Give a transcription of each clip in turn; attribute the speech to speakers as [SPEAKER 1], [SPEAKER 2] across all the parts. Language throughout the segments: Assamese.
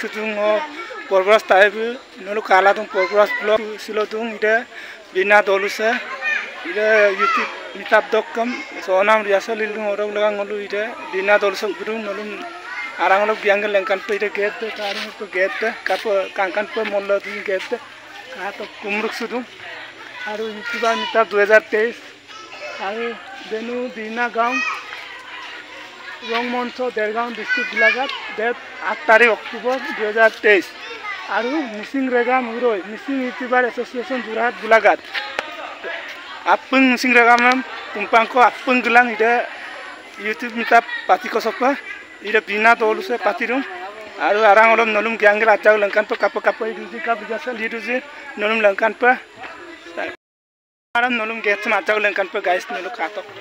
[SPEAKER 1] ফুলকি পৰ্বৰাজ টাইপি নহ'লে কালা তুম পৰ্বৰাজ ফুলক চিলো তুম এতিয়া বিনা দল আছে। এতিয়া ইউটিউব মিতাব দক কম চাম ৰিহাৰ্চেল দিলোঁ অৰক লগা গ'লো এতিয়া বিনা দল চুম নহ'লে আৰামলক বিয়াংগে লেংকান পৰি এতিয়া গেট দে তাৰ গেট দে কাপ কাংকান পৰি মল লৈ গেট দে কাহ কুমৰুক চুদোঁ আৰু ইউটিউবাৰ মিটাৰ দুহেজাৰ তেইছ। আৰু বেনু বিনা গাঁও রংমঞ্চ দেৰগাঁও ডিষ্ট্ৰিক্ট গোলাঘাট ডেট আঠ তাৰিখ অক্টোবৰ দুহেজাৰ তেইছ আৰু মিচিং ৰেগা মুৰৈ মিচিং ইউটিউবাৰ এছ'চিয়েশ্যন যোৰহাট গোলাঘাট আপং মিচিং ৰেগা মেম তুমপাংক আপং গিলাং ইদে ইউটিউব মিটাপ পাতি কচপা ইদে বিনা দলুছে পাতি দিওঁ আৰু আৰাং অলপ নলুম জ্ঞান গেল আজাও লংকান পা কাপ কাপ ইদুজি কাপ বিজাছে লিদুজি নলুম লংকান পা আৰু নলুম গেছ আজাও লংকান পা গাইছ নলু খাতক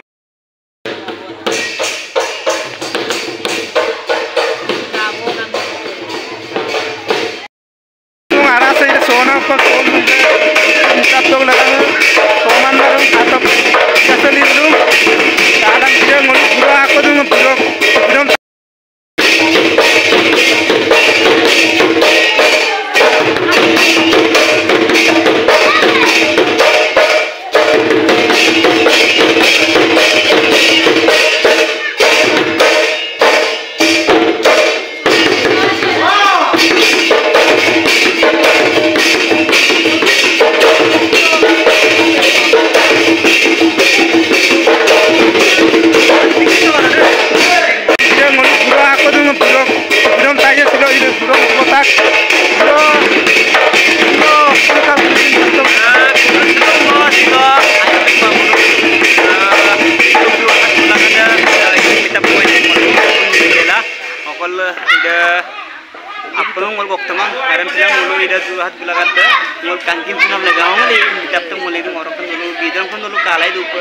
[SPEAKER 1] আপোনাৰ
[SPEAKER 2] মোৰ বৰ্তমান কাৰেণ্টবিলাক ল'লোঁ এতিয়া যোৰহাট গোলাঘাটতে মোৰ কাংকিম চুনাম লগাওঁ বুলি কিতাপটো মই লৈ মৰখন ল'লোঁ বিজনখন ল'লোঁ কালাই দুপ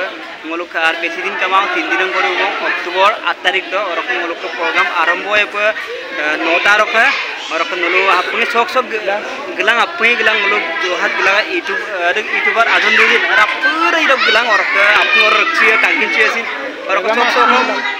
[SPEAKER 2] মই লোক আৰু বেছিদিন কামাওঁ তিনিদিন কৰি উম অক্টোবৰ আঠ তাৰিখটো ওৰখন মোলোকটো প্ৰগ্ৰাম আৰম্ভ হয় নটাৰখে ওৰখন ল'লোঁ আপুনি চক চক গিলাং আপুনি গিলাং ল'লো যোৰহাট গোলাঘাট ইউটিউব ইউটিউবাৰ আজন দুদিন আৰু আপোনাৰ এইটো গিলাং ওৰখে আপোনাৰ কাংকিন চুই আছিল ওৰখন চক চক হ'ল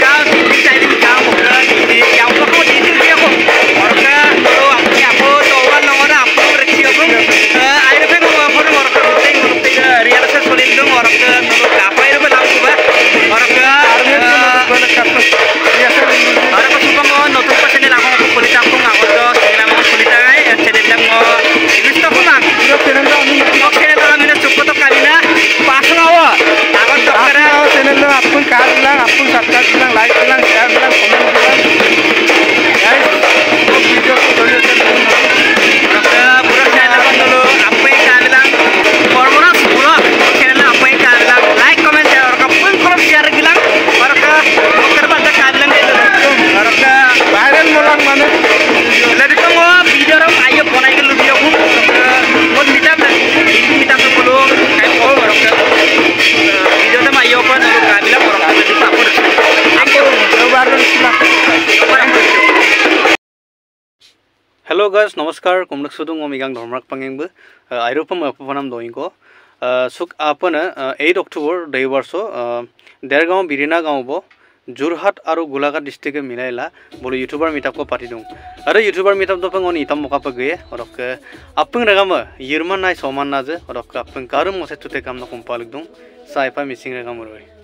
[SPEAKER 3] namaskar. Kumlak sudung om igang dhormak pangengbu. Airopam apapanam doingo. Suk apana 8 October day warso Dergaon Birina gaon bo Jorhat আৰু গোলাঘাট ডিষ্ট্ৰিক্টে মিলাইলা বলো ইউটিউবাৰ মিটাপko পাতি দং আৰু ইউটিউবাৰ মিটাপ দপং অনি ইতাম মকা পগে অৰক আপং ৰেগাম ইৰমান নাই সমান নাজে অৰক আপং কাৰু মছে তুতে কাম ন কম্পালিক দং সাইপা মিসিং ৰেগাম ৰয়